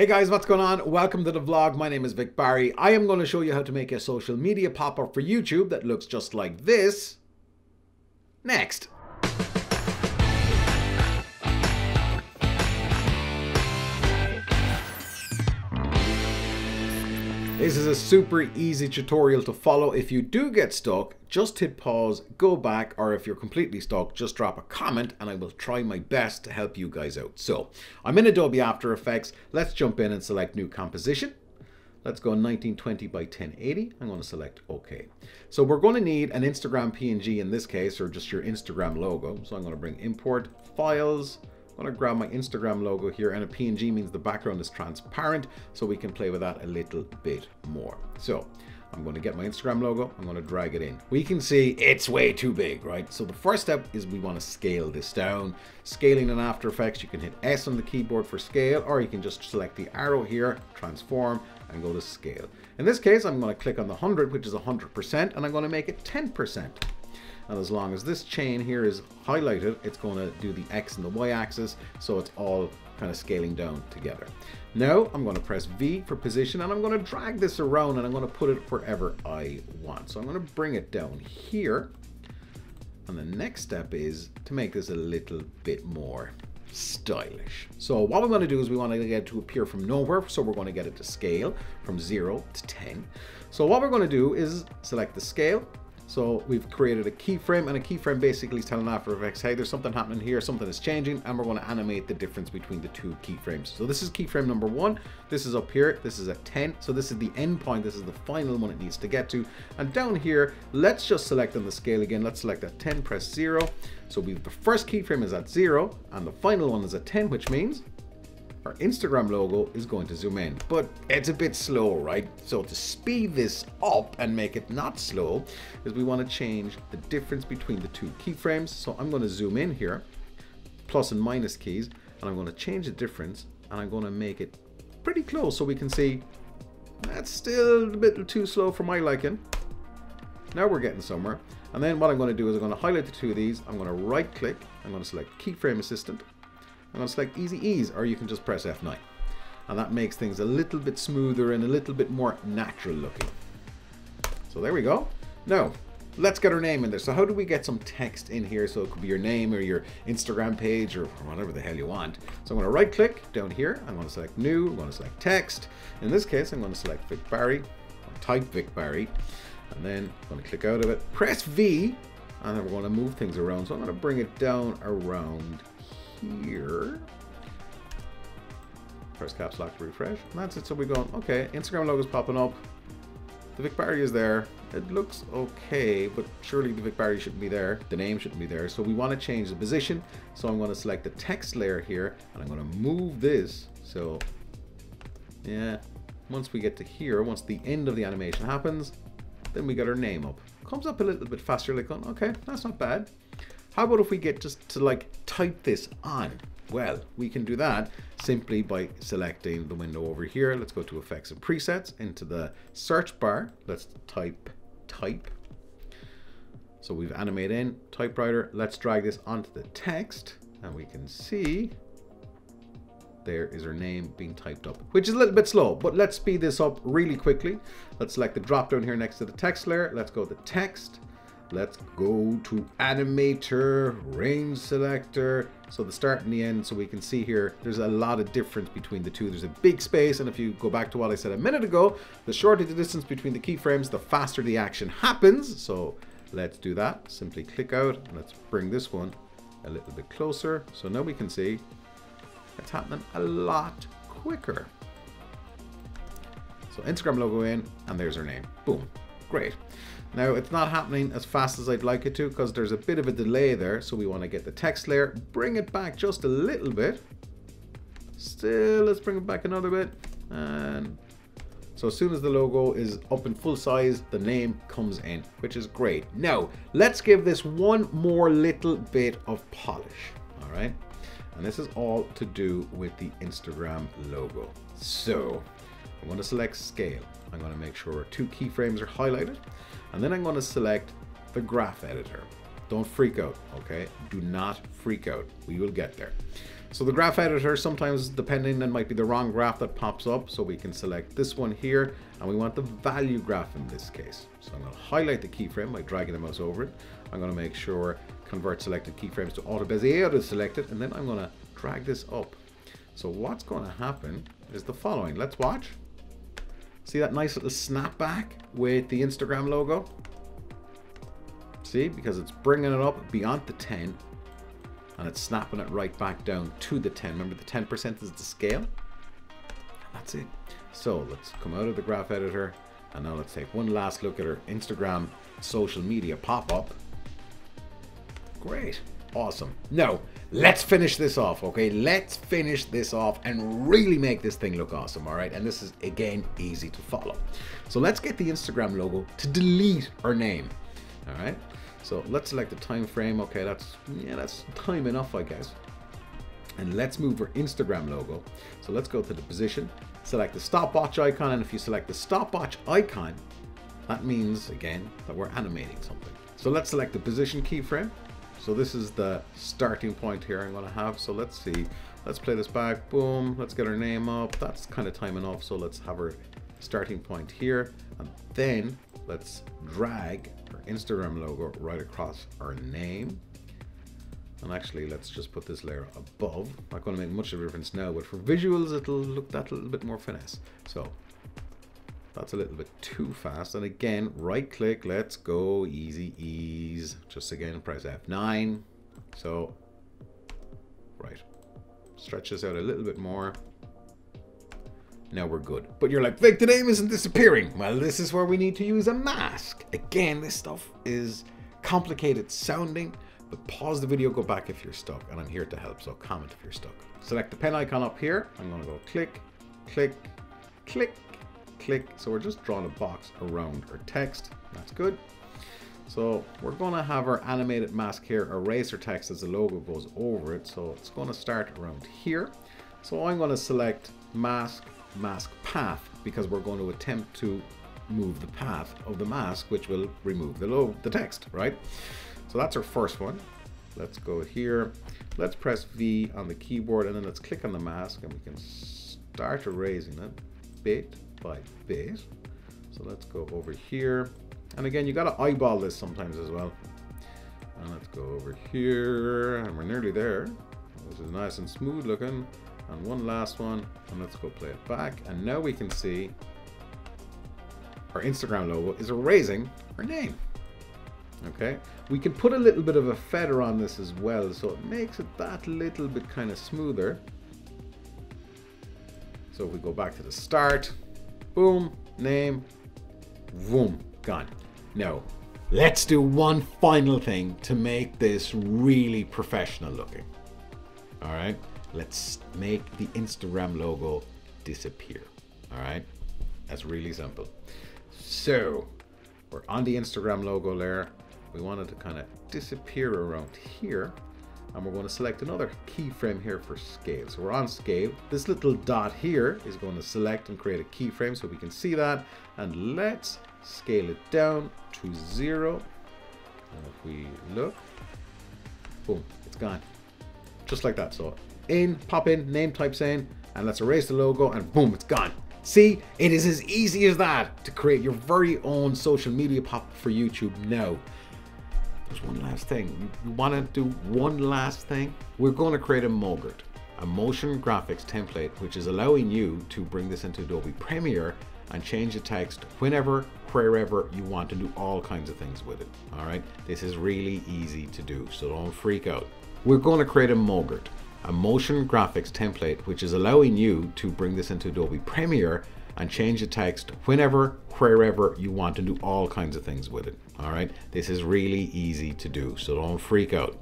Hey guys, what's going on? Welcome to the vlog. My name is Vic Barry. I am going to show you how to make a social media pop-up for YouTube that looks just like this. Next. This is a super easy tutorial to follow. If you do get stuck, just hit pause, go back, or if you're completely stuck, just drop a comment and I will try my best to help you guys out. So, I'm in Adobe After Effects. Let's jump in and select New Composition. Let's go 1920 by 1080. I'm going to select OK. So we're going to need an Instagram PNG in this case, or just your Instagram logo. So I'm going to bring Import, Files, I'm to grab my Instagram logo here and a PNG means the background is transparent so we can play with that a little bit more. So I'm going to get my Instagram logo, I'm going to drag it in. We can see it's way too big, right? So the first step is we want to scale this down. Scaling in After Effects, you can hit S on the keyboard for scale or you can just select the arrow here, transform and go to scale. In this case, I'm going to click on the 100, which is 100%, and I'm going to make it 10%. And as long as this chain here is highlighted, it's going to do the X and the Y axis. So it's all kind of scaling down together. Now I'm going to press V for position and I'm going to drag this around and I'm going to put it wherever I want. So I'm going to bring it down here. And the next step is to make this a little bit more stylish. So what we're going to do is we want to get it to appear from nowhere. So we're going to get it to scale from 0 to 10. So what we're going to do is select the scale so we've created a keyframe and a keyframe basically is telling After Effects, hey, there's something happening here, something is changing, and we're going to animate the difference between the two keyframes. So this is keyframe number one, this is up here, this is at 10, so this is the end point, this is the final one it needs to get to. And down here, let's just select on the scale again, let's select at 10, press zero. So we the first keyframe is at zero, and the final one is at 10, which means our Instagram logo is going to zoom in, but it's a bit slow, right? So to speed this up and make it not slow is we want to change the difference between the two keyframes. So I'm going to zoom in here, plus and minus keys, and I'm going to change the difference and I'm going to make it pretty close so we can see that's still a bit too slow for my liking. Now we're getting somewhere. And then what I'm going to do is I'm going to highlight the two of these. I'm going to right click. I'm going to select keyframe assistant. Going to select Easy Ease, or you can just press F9. And that makes things a little bit smoother and a little bit more natural looking. So there we go. Now, let's get our name in there. So how do we get some text in here? So it could be your name or your Instagram page or whatever the hell you want. So I'm going to right click down here. I'm going to select new. I'm going to select text. In this case, I'm going to select Vic Barry, type Vic Barry. And then I'm going to click out of it, press V, and then we're going to move things around. So I'm going to bring it down around here. Press caps lock to refresh. And that's it. So we're going, okay, Instagram logo's popping up. The Vic Barry is there. It looks okay, but surely the Vic Barry shouldn't be there. The name shouldn't be there. So we want to change the position. So I'm going to select the text layer here and I'm going to move this. So yeah, once we get to here, once the end of the animation happens, then we get our name up. Comes up a little bit faster, like going, okay, that's not bad. How about if we get just to like type this on? Well, we can do that simply by selecting the window over here. Let's go to effects and presets into the search bar. Let's type type. So we've animated in typewriter. Let's drag this onto the text and we can see there is her name being typed up, which is a little bit slow, but let's speed this up really quickly. Let's select the drop down here next to the text layer. Let's go to text Let's go to animator, range selector. So the start and the end, so we can see here, there's a lot of difference between the two. There's a big space, and if you go back to what I said a minute ago, the shorter the distance between the keyframes, the faster the action happens. So let's do that. Simply click out, and let's bring this one a little bit closer. So now we can see it's happening a lot quicker. So Instagram logo in, and there's her name. Boom. Great. Now it's not happening as fast as I'd like it to because there's a bit of a delay there. So we want to get the text layer, bring it back just a little bit. Still, let's bring it back another bit. And so as soon as the logo is up in full size, the name comes in, which is great. Now, let's give this one more little bit of polish, all right? And this is all to do with the Instagram logo. So I'm to select scale. I'm going to make sure two keyframes are highlighted. And then I'm going to select the graph editor. Don't freak out, okay? Do not freak out. We will get there. So the graph editor, sometimes depending, it might be the wrong graph that pops up. So we can select this one here and we want the value graph in this case. So I'm going to highlight the keyframe by dragging the mouse over it. I'm going to make sure convert selected keyframes to auto bezier is selected and then I'm going to drag this up. So what's going to happen is the following. Let's watch. See that nice little snapback with the Instagram logo? See, because it's bringing it up beyond the 10 and it's snapping it right back down to the 10. Remember the 10% is the scale? That's it. So let's come out of the graph editor and now let's take one last look at our Instagram social media pop-up. Great. Awesome. Now, let's finish this off, okay? Let's finish this off and really make this thing look awesome, all right? And this is, again, easy to follow. So let's get the Instagram logo to delete our name, all right? So let's select the time frame. Okay, that's, yeah, that's time enough, I guess. And let's move our Instagram logo. So let's go to the position, select the stopwatch icon, and if you select the stopwatch icon, that means, again, that we're animating something. So let's select the position keyframe. So this is the starting point here I'm going to have. So let's see. Let's play this back. Boom. Let's get our name up. That's kind of time enough. So let's have our starting point here. And then let's drag our Instagram logo right across our name. And actually, let's just put this layer above. Not going to make much of a difference now, but for visuals, it'll look that little bit more finesse. So that's a little bit too fast. And again, right click, let's go, easy ease. Just again, press F9. So, right. Stretch this out a little bit more. Now we're good. But you're like, Vic, the name isn't disappearing. Well, this is where we need to use a mask. Again, this stuff is complicated sounding, but pause the video, go back if you're stuck, and I'm here to help, so comment if you're stuck. Select the pen icon up here. I'm gonna go click, click, click, click. So we're just drawing a box around our text. That's good. So we're going to have our animated mask here erase our text as the logo goes over it. So it's going to start around here. So I'm going to select mask, mask path because we're going to attempt to move the path of the mask, which will remove the, logo, the text, right? So that's our first one. Let's go here. Let's press V on the keyboard and then let's click on the mask and we can start erasing it bit by bit. So let's go over here. And again, you got to eyeball this sometimes as well. And let's go over here and we're nearly there. This is nice and smooth looking. And one last one and let's go play it back. And now we can see our Instagram logo is erasing our name. Okay, we can put a little bit of a feather on this as well, so it makes it that little bit kind of smoother. So if we go back to the start, boom, name, boom, gone. No, let's do one final thing to make this really professional looking. All right, let's make the Instagram logo disappear. All right, that's really simple. So we're on the Instagram logo layer. We want it to kind of disappear around here and we're going to select another keyframe here for scale. So we're on scale. This little dot here is going to select and create a keyframe so we can see that. And let's scale it down to zero. And if we look, boom, it's gone. Just like that. So in, pop in, name types in, and let's erase the logo and boom, it's gone. See, it is as easy as that to create your very own social media pop for YouTube now. There's one last thing. You want to do one last thing? We're going to create a MOGRT, a motion graphics template, which is allowing you to bring this into Adobe Premiere and change the text whenever, wherever you want to do all kinds of things with it. All right, this is really easy to do, so don't freak out. We're going to create a MOGRT, a motion graphics template, which is allowing you to bring this into Adobe Premiere and change the text whenever, wherever you want to do all kinds of things with it. All right, this is really easy to do, so don't freak out.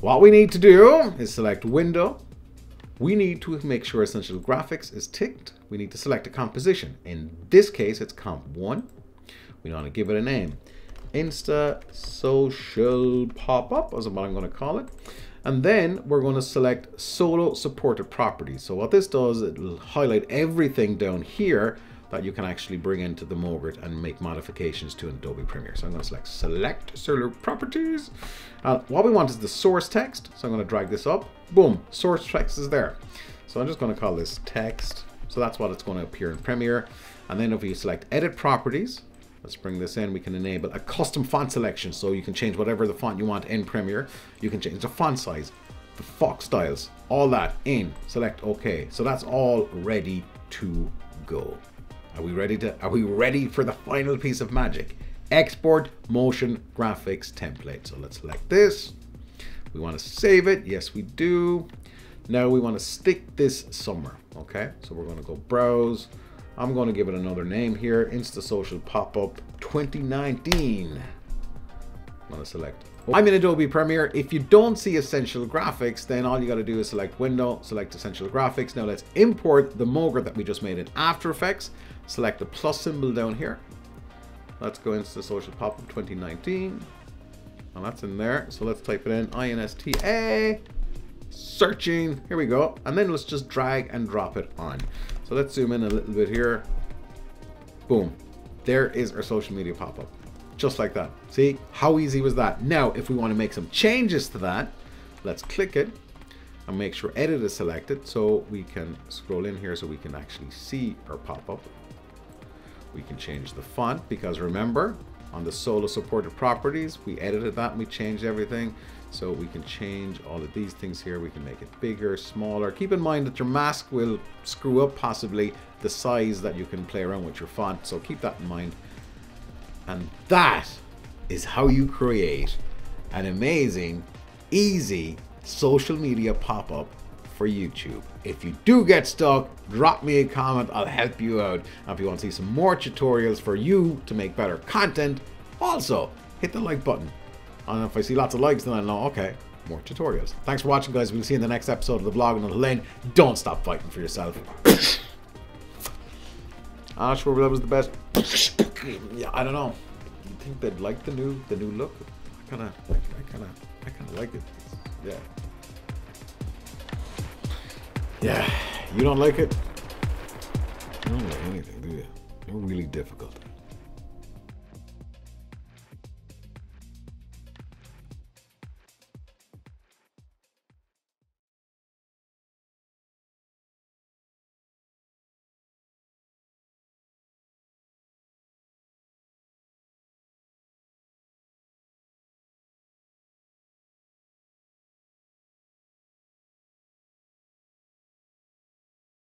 What we need to do is select window. We need to make sure essential graphics is ticked. We need to select a composition. In this case, it's comp one. We want to give it a name. Insta social pop-up is what I'm going to call it. And then we're going to select solo supported properties. So what this does, it'll highlight everything down here that you can actually bring into the MOGRT and make modifications to in Adobe Premiere. So I'm going to select select solo properties. Uh, what we want is the source text. So I'm going to drag this up. Boom, source text is there. So I'm just going to call this text. So that's what it's going to appear in Premiere. And then if we select edit properties, let's bring this in, we can enable a custom font selection. So you can change whatever the font you want in Premiere. You can change the font size, the font styles, all that in, select OK. So that's all ready to go. Are we ready to, are we ready for the final piece of magic? Export motion graphics template. So let's select this. We want to save it. Yes, we do. Now we want to stick this somewhere. Okay, so we're going to go browse. I'm going to give it another name here. Insta Social Pop-Up 2019. I'm going to select. I'm in Adobe Premiere. If you don't see Essential Graphics, then all you got to do is select Window, select Essential Graphics. Now let's import the MOGRT that we just made in After Effects. Select the plus symbol down here. Let's go into the Social Pop-Up 2019. And that's in there. So let's type it in, INSTA, searching, here we go. And then let's just drag and drop it on. So let's zoom in a little bit here. Boom. There is our social media pop-up. Just like that. See, how easy was that? Now, if we want to make some changes to that, let's click it and make sure edit is selected so we can scroll in here so we can actually see our pop-up. We can change the font because remember, on the solo supported properties, we edited that and we changed everything. So we can change all of these things here. We can make it bigger, smaller. Keep in mind that your mask will screw up possibly the size that you can play around with your font. So keep that in mind. And that is how you create an amazing, easy social media pop-up for YouTube. If you do get stuck, drop me a comment, I'll help you out. And if you want to see some more tutorials for you to make better content, also hit the like button. And if I see lots of likes, then I'll know, okay, more tutorials. Thanks for watching, guys. We'll see you in the next episode of the vlog. And until then, don't stop fighting for yourself. I'm not ah, sure that was the best. yeah, I don't know. Do you think they'd like the new the new look? I kind of, I kind of, I kind of like it. Yeah. Yeah, you don't like it? You don't like anything, do you? You're really difficult.